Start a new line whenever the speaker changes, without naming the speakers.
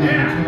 Yeah.